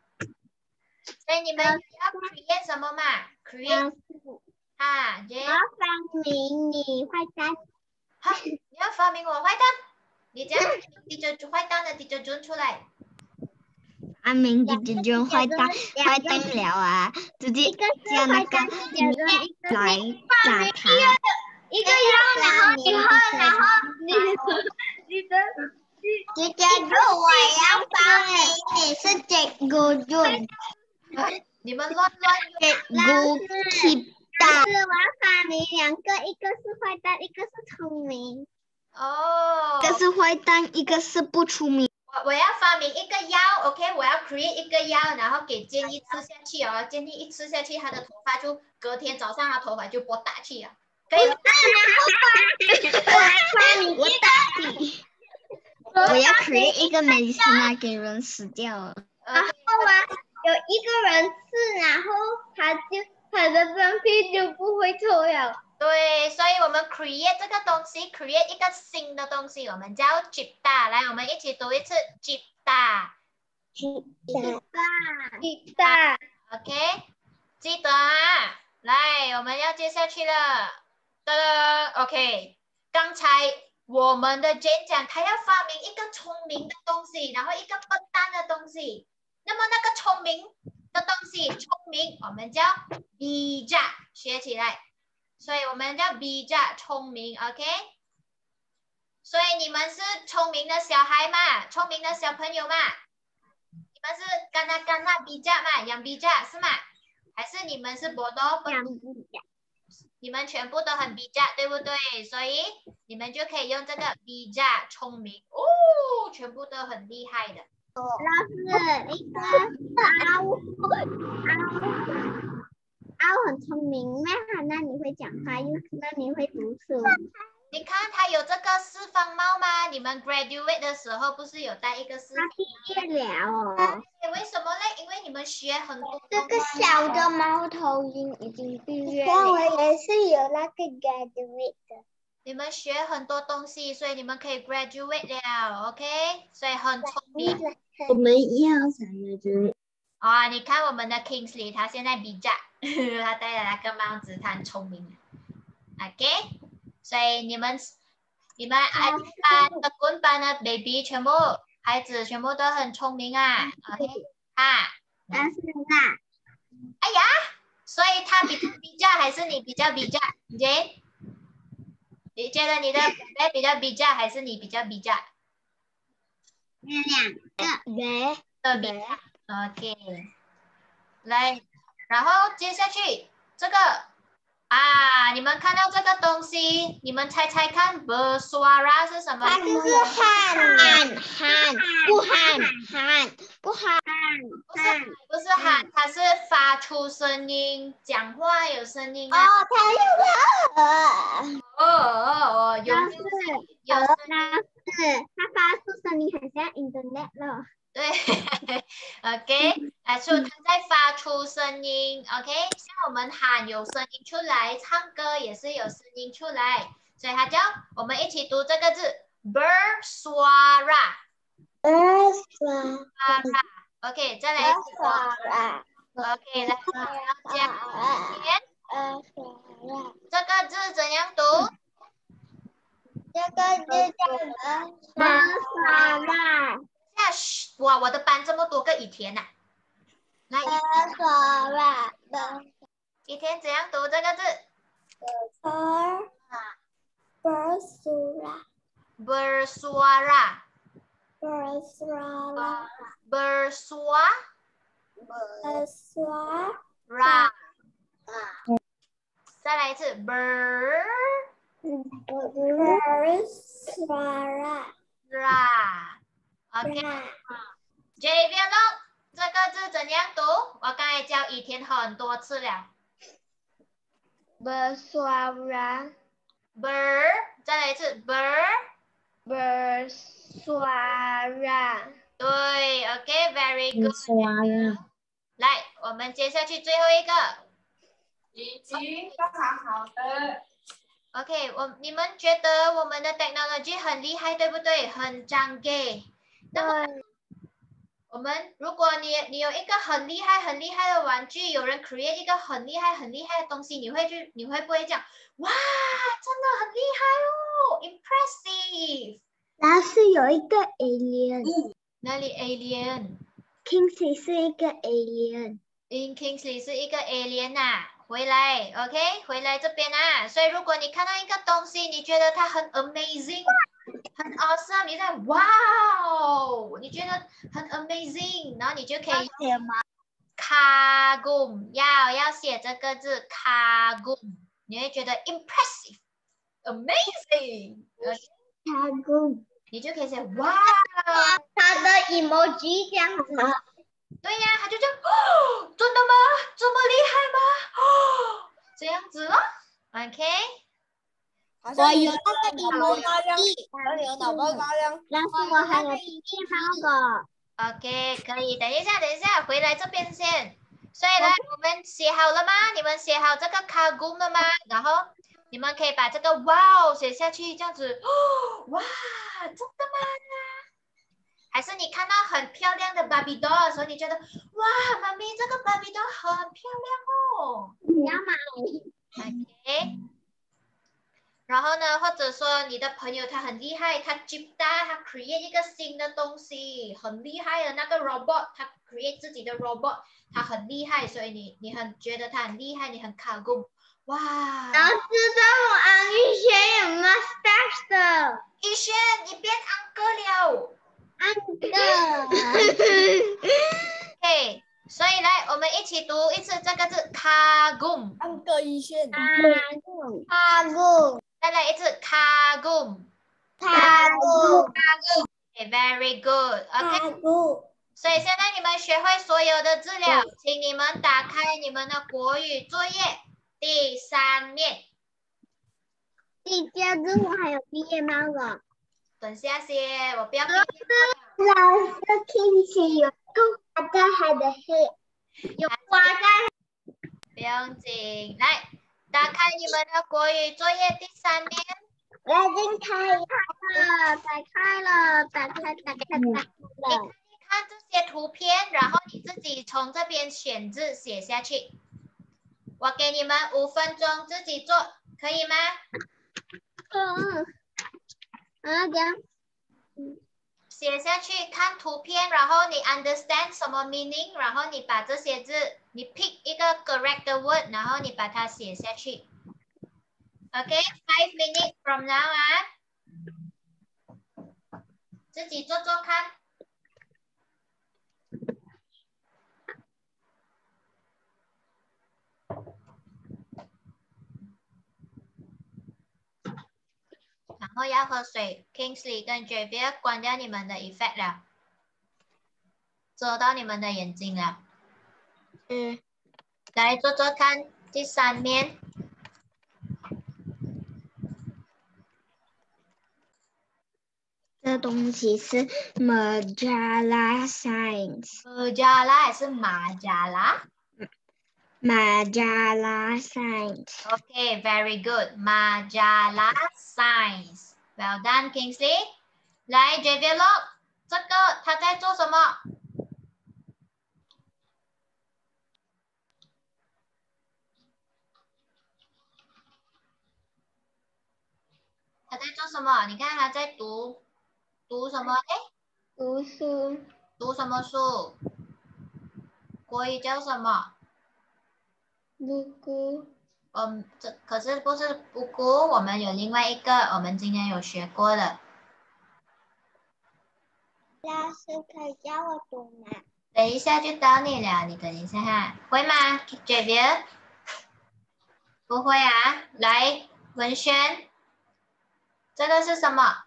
所以你们要 create 什么嘛？create 师，啊，我，要发明你坏蛋。好，你要发明我坏蛋，你这样你就坏蛋的，你就准出来。阿明姐姐就坏蛋坏蛋了啊，直接叫那个来打他。一个腰，然后你后，然后你你的姐姐说我要帮你，你是这个准，你们乱乱这个 keep 大。是我要发明两个，一个是坏蛋，一个是聪明。哦。一个是坏蛋，一个是不出名。我我要发明一个药，OK，我要 create 一个药，然后给建议吃下去哦，建议一吃下去，他的头发就隔天早上他头发就拨打去了，可以吗？我打你，我要 create 一个 medicine 给人死掉了。然后啊，有一个人吃，然后他就他的真皮就不会臭了。对，所以我们 create 这个东西，create 一个新的东西，我们叫 jipta。来，我们一起读一次 jipta。鸡蛋，OK，记得啊。来，我们要接下去了。哒哒，OK。刚才我们的 Jane 讲，他要发明一个聪明的东西，然后一个笨蛋的东西。那么那个聪明的东西，聪明，我们叫 bija，学起来。所以我们叫 bija，聪明，OK。所以你们是聪明的小孩嘛？聪明的小朋友嘛？你们是干那干那 bija 嘛？养 bija 是吗？还是你们是波多笨？你们全部都很 B 架对不对？所以你们就可以用这个 B 架聪明哦，全部都很厉害的。老师，一个阿乌很聪明，那那你会讲话，又那你会读书。你看他有这个四方帽吗？你们 graduate 的时候不是有戴一个四方他毕业了哦。为什么嘞？因为你们学很多这个小的猫头鹰已经毕业了我也是有那个 graduate 的。你们学很多东西，所以你们可以 graduate 了，OK？所以很聪明。我们要什么就啊、你看我们的 Kingsley，他现在比较，[laughs] 他带了那个帽子，他很聪明，OK？所以你们你们哎班的滚班的 baby 全部孩子全部都很聪明啊，OK？啊，但是呢，哎呀，所以他比较比较还是你比较比较，Jane？你觉得你的宝贝比较比较还是你比较比较？两个喂的比较，OK。来，然后接下去这个啊，你们看到这个东西，你们猜猜看 b e r s u a r a 是什么？它就是喊喊喊不喊喊不喊不是不是喊，它是发出声音，讲话有声音哦啊。，它有个哦哦哦，有声音有老师，它发出声音很像 internet 了。对，[laughs] OK，来出它在发出声音，OK，像我们喊有声音出来，唱歌也是有声音出来，所以他叫我们一起读这个字 b e r s u a r a 呃，刷 OK，再来一次，，OK，来，我要讲一遍，呃，刷啦，这个字怎样读？这个字叫呃，刷啦，下嘘，哇，我的班这么多个雨田呐、来，呃，刷啦，呃，雨田怎样读这个字？呃，呃，刷啦，b e r s u a r a 呃，刷啦，b e r s u a 呃，刷 ra，再来一次。B e r 呃，刷啦，ra。OK，啦，J 边龙这个字怎样读？我刚才教雨田很多次了。呃，刷啦，b e r 再来一次 b e r 呃，刷啦。对，OK，very、good。刷了。来，我们接下去最后一个。已经非常好的。OK，我你们觉得我们的 technology 很厉害，对不对？很张给。那么我们如果你你有一个很厉害很厉害的玩具，有人 create 一个很厉害很厉害的东西，你会去你会不会讲哇，真的很厉害哦，impressive？然后是有一个 alien，Kingsley 那里 alien？是一个 alien。In Kingsley 是一个 alien 呐、回来，OK，回来这边啊。所以如果你看到一个东西，你觉得它很 amazing，很 awesome，你在哇哦，你觉得很 amazing，然后你就可以写吗？kagum，要要写这个字 kagum，你会觉得 impressive，amazing，呃他公，你就可以写哇，他的 emoji 这样子。对呀，他就这样，哦，真的吗？这么厉害吗？哦，这样子咯，OK。我有你那个脑包大样，emoji，好像你的脑包大样。但是我还有一那个。OK，可以，等一下，等一下，回来这边先。所以呢，我们写好了吗？你们写好这个卡工了吗？然后你们可以把这个哇哦写下去，这样子。哦，[gasps] 哇，真的吗？还是你看到很漂亮的芭比 doll 的时候，你觉得哇，妈咪这个芭比 doll 很漂亮哦。你要买？OK。然后呢，或者说你的朋友他很厉害，他 j 大，他 create 一个新的东西，很厉害的那个 robot，他 create 自己的 robot，他很厉害，所以你你很觉得他很厉害，你很卡工，哇！老师这我安玉轩有 mustache 的，逸轩，你变安哥了。安的。[laughs] OK，所以来我们一起读一次这个字卡工，安个一线，他公，再来一次卡工。他公，OK，very good。OK。他公。所以现在你们学会所有的资料，请你们打开你们的国语作业。第三面。第二个我还有毕业帽了。等下先，我不要。老师听起有个的黑，有花在。不用紧，来打开你们的国语作业第三面。我已经开了，打开了，打开，打开，打开了。看这些图片，然后你自己从这边选字写下去。我给你们五分钟自己做，可以吗？嗯，啊，这样。写下去看图片，然后你 understand 什么 meaning，然后你把这些字，你 pick 一个 correct 的 word，然后你把它写下去。OK，five、minutes from now 啊，自己做做看。后要喝水，Kingsley 跟 Javier 关掉你们的 effect 了，遮到你们的眼睛了。嗯，来做做看，第三面。这东西是 Majala Science。马加拉还是马加拉 Majala Science。 ？OK，very、good。马加拉 Science，well done Kingsley。来 Javier 咯，这个他在做什么？他在做什么？你看他在读读什么？哎，读书。读什么书？国语叫什么？ 姑姑。嗯，这可是不是姑姑，我们有另外一个，我们今天有学过的。老师可以教我读吗？等一下就到你了，你等一下哈，会吗 j a v i e 不会啊，来文轩，这个是什么？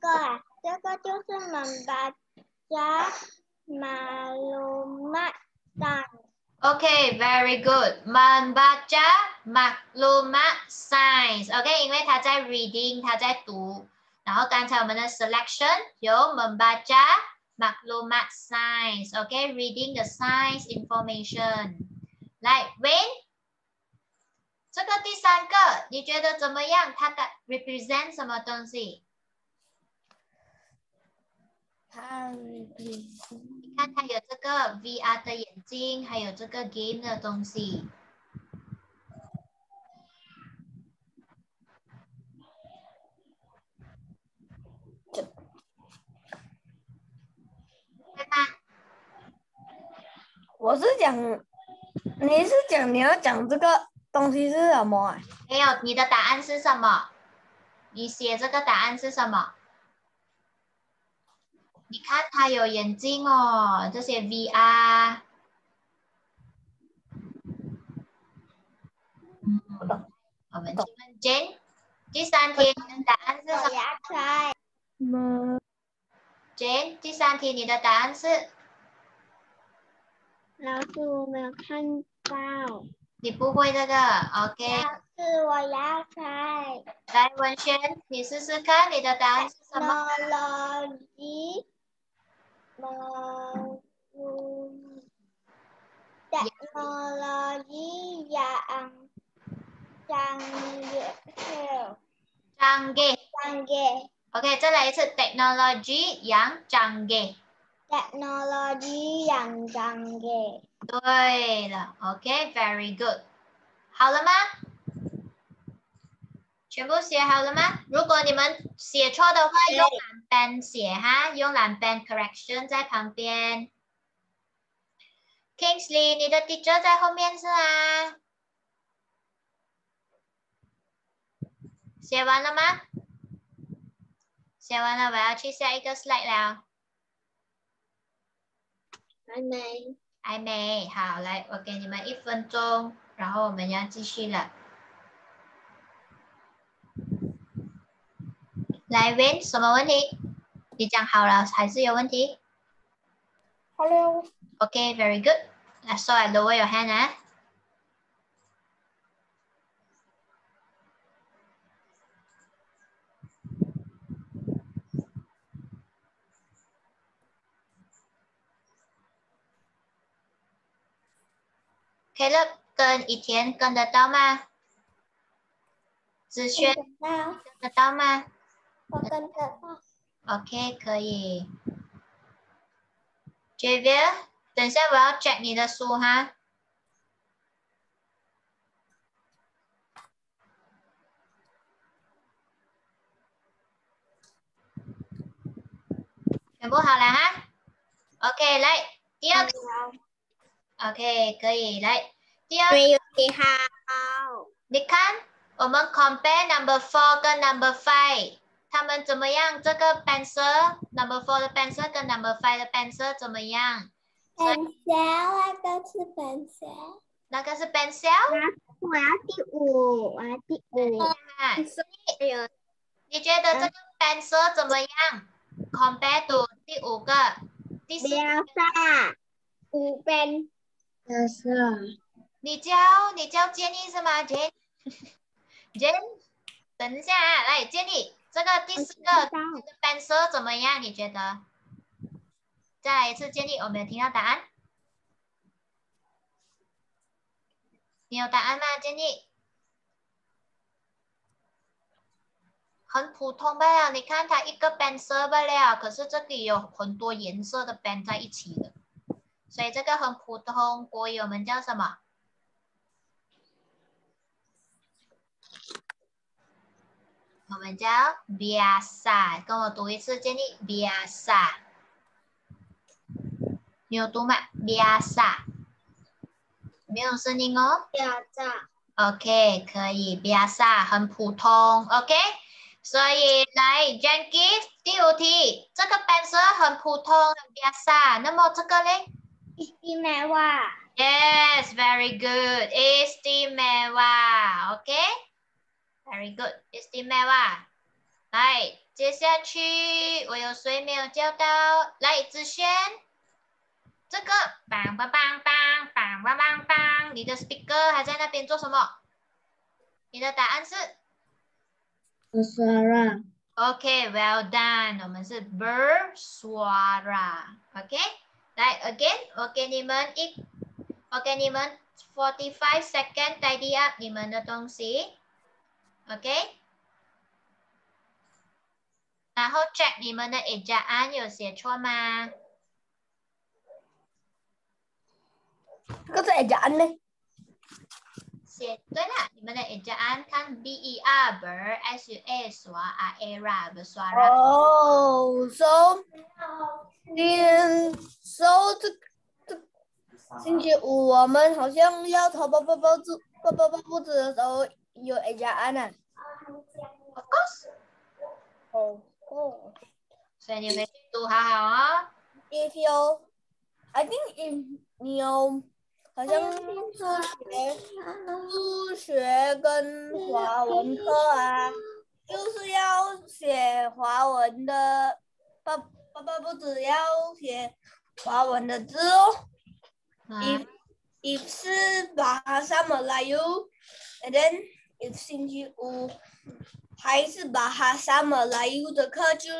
这个啊，这个就是门巴加马鲁麦 蛋。 OK，very、good。Membaca maklumat science。OK，因为他在 reading，他在读。然后刚才我们的 selection 有 membaca maklumat science。OK，reading、the science information。来，Wayne，这个第三个你觉得怎么样？它的 represent 什么东西？他 看看有这个 VR 的眼睛，还有这个 game 的东西。我是讲，你是讲你要讲这个东西是什么？没有，你的答案是什么？你写这个答案是什么？你看它有眼睛哦，这些 VR。不懂。我们去问 Jane。第三题，你的答案是什么牙刷。么？？Jane，第三题你的答案是？老师，我没有看到。你不会这个，OK？老师，我要猜。来，文轩，你试试看，你的答案是什么？Teknologi. meng- technology yang Changge. Changge. Changge. Okay, 再来一次 technology 杨张给。Technology 杨张给。对了，OK，very、okay, good。好了吗？全部写好了吗？如果你们写错的话，用蓝 pen 写哈，用蓝 pen correction 在旁边。Kingsley，你的 teacher 在后面是啊？写完了吗？写完了，我要去下一个 slide 了。还没。还没，好，来，我给你们一分钟，然后我们要继续了。来，Win，什么问题？你讲好了还是有问题 Hello，？OK，very、good。那 so I lower your hand 啊。Caleb 跟以田跟得到吗？子轩跟得到吗我跟着他。 ？OK，可以。Javier，等一下我要 check 你的书哈。全部好了哈。OK，来第二个。OK，可以来第二个。没有写好。你看，我们 compare number four 跟 number five， 他们怎么样？这个 pencil number four 的 pencil 跟 number five 的 pencil 怎么样？pencil 那个是 pencil。那个是 pencil，我要第五，我要第五。你觉得这个 pencil 怎么样？compare to 第五个、第四个，五分。两三。你教你教建议是吗 Jane，等一下啊，来建议这个第四个这个 pencil 怎么样？你觉得？再来一次建议，我没有听到答案。你有答案吗？建议？很普通罢了，你看它一个 pencil 罢了，可是这里有很多颜色的 band 在一起的，所以这个很普通。国语我们叫什么？我们叫 biasa，跟我读一次，建议 biasa。你有读吗？biasa，没有声音哦。两三。OK，可以，biasa 很普通，OK。所以来 j a n k i 第五题，这个 pencil 很普通，很 biasa。那么这个嘞 istimewa。？Yes，very good。istimewa，OK。Very good, Is the m a w。来，接下去我有谁没有教到？来，子轩，这个梆梆梆梆梆梆梆梆，你的 speaker 还在那边做什么？你的答案是 Suara. OK，well、done。我们是 bersuara，OK、来，again，我给你们一，我给你们 forty five second tidy up 你们的东西 OK。然后 Jack，你们的 e x a 案有写错吗？这个是 e 案呢？写对了，你们的 e x a 案看 B E R B S U S 哇 W A R A B S W A R。哦，So，今，So 这这星期五我们好像要投包包包子，包包包包子走有 A 加 N 啊。Of course，哦哦。所以你们读好好哦。If you, I think if 你有好像数学、数学跟华文课啊，就是要写华文的，爸爸爸不只要写华文的字哦。if if 是巴哈萨马来语，and then 星期五还是巴哈萨马来语的课就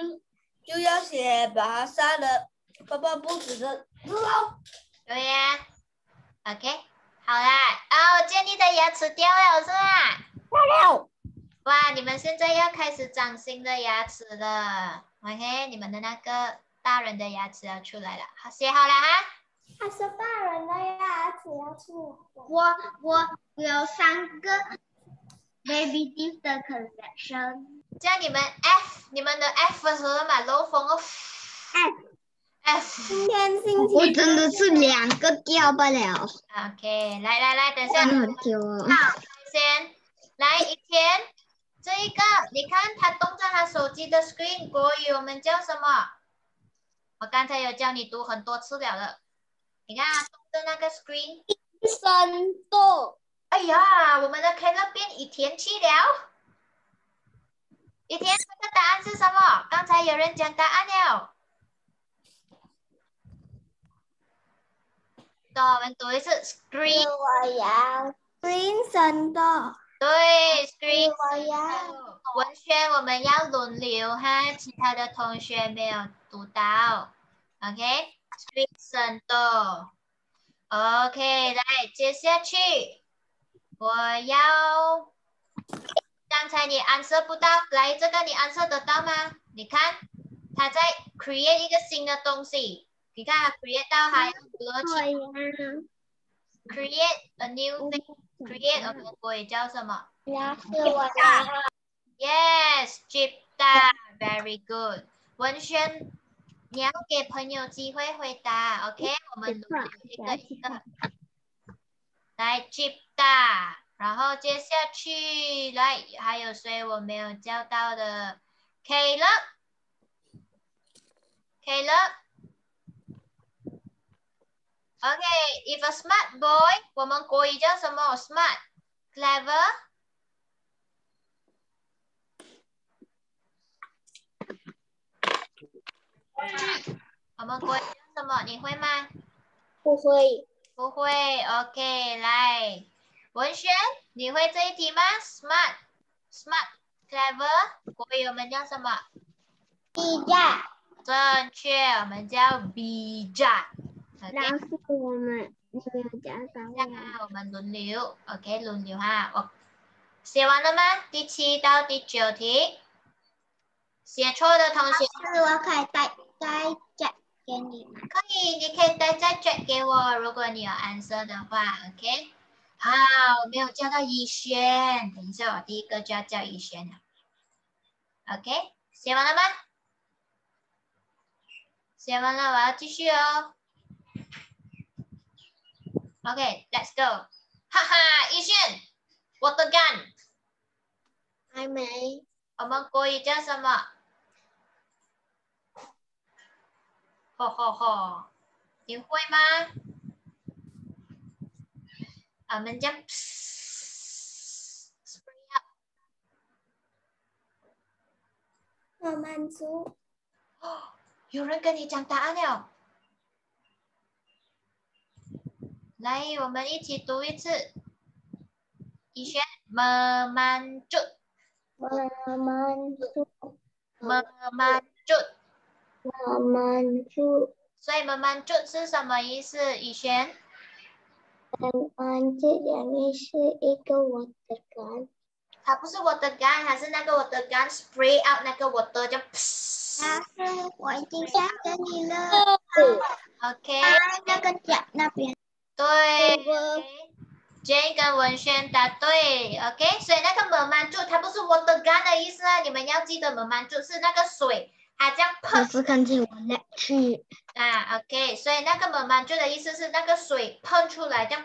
就要写巴哈萨的爸爸不止的字哦。对呀。OK，好啦。哦，建立的牙齿掉了是吧？掉了。哇，你们现在要开始长新的牙齿了。OK，你们的那个大人的牙齿要出来了。好，写好了哈。他是大人的牙齿要出我我有三个 baby teeth 的 collection。这样你们 F，你们的 F 的时候买漏风哦。F F。今天星期我真的是两个掉不了，OK，来来来，等一下。真的很丢哦。先来一天，这一个你看他动着他手机的 screen，国语我们叫什么？我刚才有教你读很多次了的。你看他动的那个 screen，生豆哎呀，我们的 K 那边一天去了。雨天这个答案是什么？刚才有人讲答案了。那，我们读一次 screen，我要 green 生豆，对，screen。我要文轩，我们要轮流哈，其他的同学没有读到，OK？Street 生豆，OK，来，接下去我要，刚才你 answer 不到，来这个你 answer 得到吗？你看，他在 create 一个新的东西，你看他 create 到还有逻辑，create a new thing，create 我们国语叫什么？牙齿我要 Yes, Jipta, very good. 文轩，你要给朋友机会回答，OK？我们一个一个。来，Jipta，然后接下去来，还有谁我没有教到的？Caleb。Caleb。OK, if a smart boy，我们国语叫什么？Smart, clever。我们国语叫什么？你会吗？不会，不会，OK，来，文轩，你会这一题吗？Smart, smart, clever，国语我们叫什么？一下，正确，我们叫 B 站。老师我们没有我们轮流，OK，轮流哈。我写完了吗？第七到第九题，写错的同学是我可以再再讲给你吗？可以，你可以待在 chat 给我，如果你有 answer 的话，OK。好，没有叫到怡轩，等一下我第一个就要叫怡轩了。OK，写完了吗？写完了，我要继续哦。OK，Let's、go。哈哈，怡轩，water gun，还没，我们国语叫什么？吼吼吼，你会吗？我们将 spray up。我们组有人跟你讲答案了。来，我们一起读一次。以轩，慢慢จุด我们组慢慢住。所以慢慢住是什么意思？宇轩，慢慢住两面是一个 water gun，它不是 water gun，它是那个 water gun spray out 那个 water 就。我已经下给你了。OK，那个脚那边。对。Jane 跟文轩答对，OK，所以那个 m a 住，它不是 water gun 的意思啊，你们要记得 m a 住是那个水。啊，这样喷是看见我来去。啊，OK，所以那个猛满就的意思是那个水喷出来，这样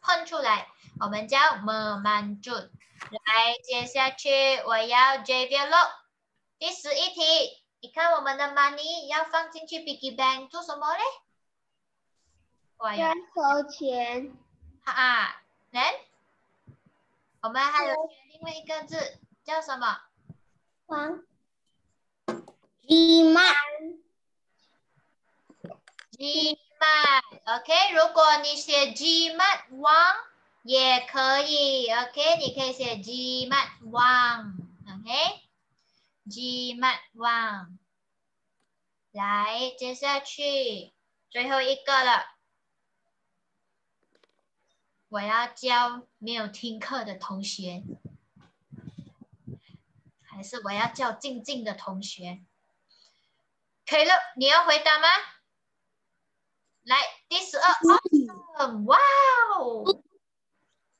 喷出来，我们叫猛满就。来，接下去我要 J V L 第十一题，你看我们的 money 要放进去 Biggie Bank 做什么嘞？我要收钱。啊，来，我们还有另外一个字叫什么？王。G 曼。G 曼，OK，如果你写 Gmat 王。也可以，OK，你可以写 G mat wang，OK，G mat wang，来，接下去最后一个了，我要教没有听课的同学，还是我要叫静静的同学？可以了，你要回答吗？来，第十二，Awesome，哇哦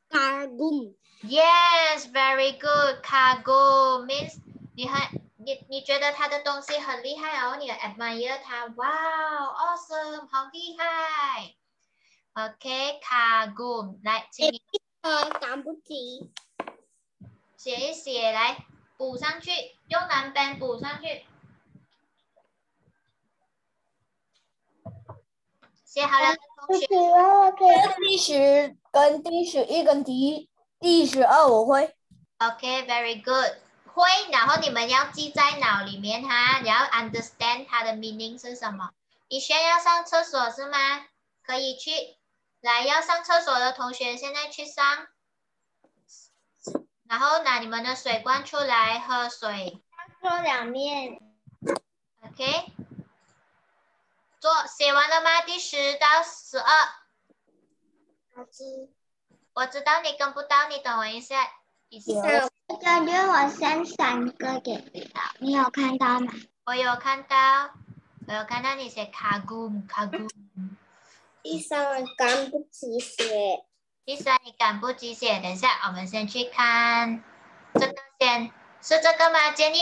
！Cargo. Yes, very good. Cargo means 你很你你觉得他的东西很厉害哦，你 admire 他，Wow, awesome，好厉害。OK，cargo，来，请你呃赶不及，写一写来补上去，用蓝边补上去。写好了，同学。第十跟第十一跟第第十二我会。OK，very good。会，然后你们要记在脑里面哈，你要 understand 它的 meaning 是什么。你需要上厕所是吗？可以去。来，要上厕所的同学现在去上。然后拿你们的水罐出来喝水。说两面。OK。做写完了吗？第十到十二。我知，我知道你跟不到，你等我一下。有。感觉我先三个给到，你有看到吗？我有看到，我有看到你写卡古卡古。第三赶不及写。第三你赶不及写，等一下我们先去看这个先，是这个吗？建议。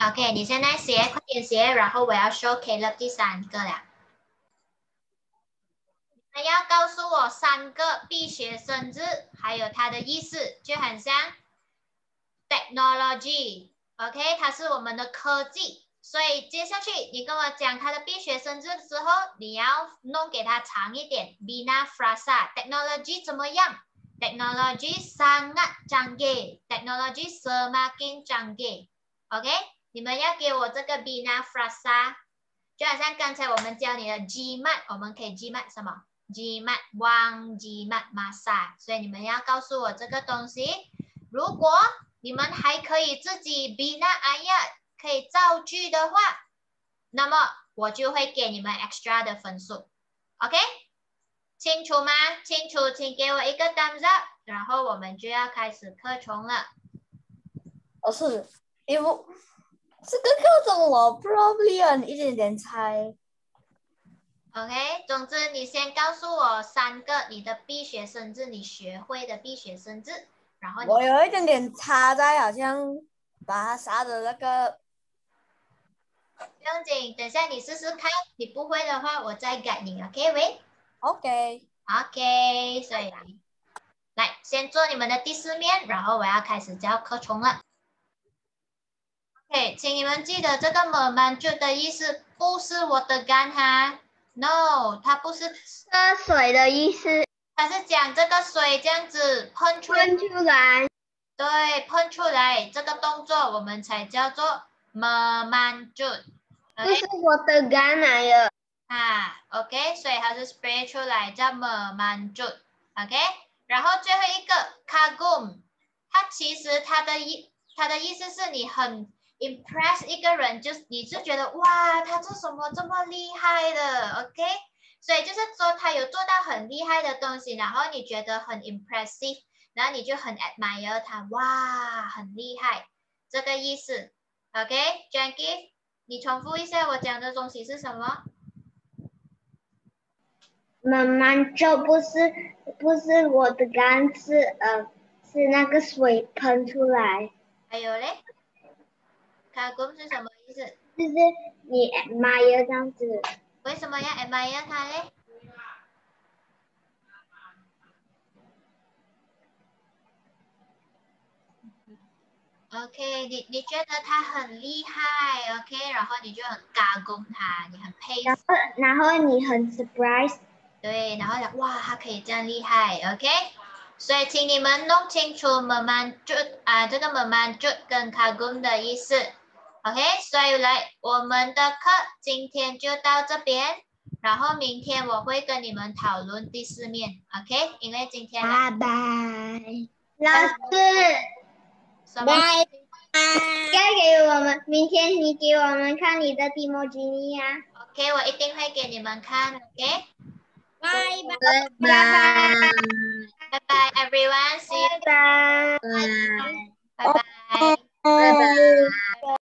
OK，你现在写，快点写，然后我要 show K 了第三个了。你要告诉我三个必学生字，还有它的意思，就很像 technology，OK，它是我们的科技。所以接下去你跟我讲它的必学生字之后，你要弄给它长一点。Bina frasa，technology 怎么样？Technology sangat canggih，technology semakin canggih，OK。你们要给我这个 bina frasa，就好像刚才我们教你的 g mat，我们可以 g mat 什么？g mat wang g mat masa，所以你们要告诉我这个东西。如果你们还可以自己 bina aya 可以造句的话，那么我就会给你们 extra 的分数。OK，清楚吗？清楚，请给我一个 thumbs up，然后我们就要开始课程了。我是，因为。这个课程我 probably 一点点猜。OK，总之你先告诉我三个你的必学生字，你学会的必学生字，然后我有一点点差在好像把它杀的那个。不用紧，等下你试试看，你不会的话我再改你，OK 喂？OK。OK，所以来先做你们的第四面，然后我要开始教课程了。OK，请你们记得这个 m o m 的意思不是我的干哈，No，它不是喝水的意思，它是讲这个水这样子喷出喷出来，对，喷出来这个动作我们才叫做 m o m 不是我的干来了啊，OK，所以它是 spray 出来叫 m o m OK，然后最后一个 kagum，它其实它的意它的意思是你很。Impress 一个人，就是你就觉得哇，他做什么这么厉害的，OK？所以就是说他有做到很厉害的东西，然后你觉得很 impressive，然后你就很 admire 他，哇，很厉害，这个意思，OK？Jackie，你重复一下我讲的东西是什么？妈妈就不是不是我的干，是呃是那个水喷出来。还有嘞？卡工是什么意思？就是你 admire 这样子。为什么要 admire 他嘞？OK，你你觉得他很厉害，OK，然后你就很嘎攻他，你很佩服，然后你很 surprise，对，然后讲哇，他可以这样厉害，OK。所以请你们弄清楚 memanjut 啊，这个 memanjut 跟 kagum 的意思，OK。所以来我们的课今天就到这边，然后明天我会跟你们讨论第四面，OK。因为今天拜拜，老师。拜拜？该给我们，明天你给我们看你的题目经历呀。OK，我一定会给你们看，OK。拜拜拜拜拜拜，everyone，see you，拜拜拜拜。拜拜。